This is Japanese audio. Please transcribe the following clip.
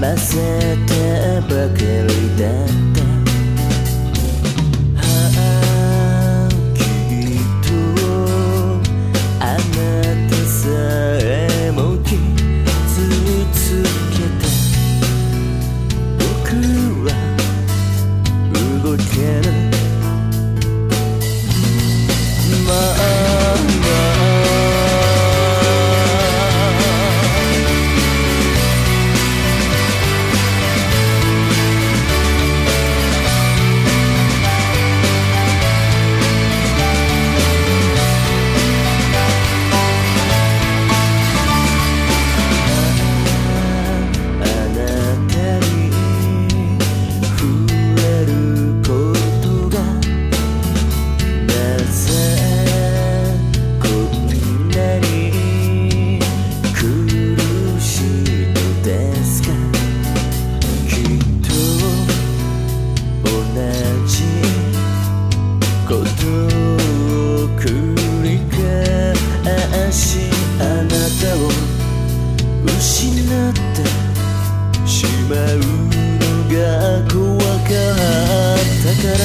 ませたばかりだを繰り返しあなたを失ってしまうのが怖かったから。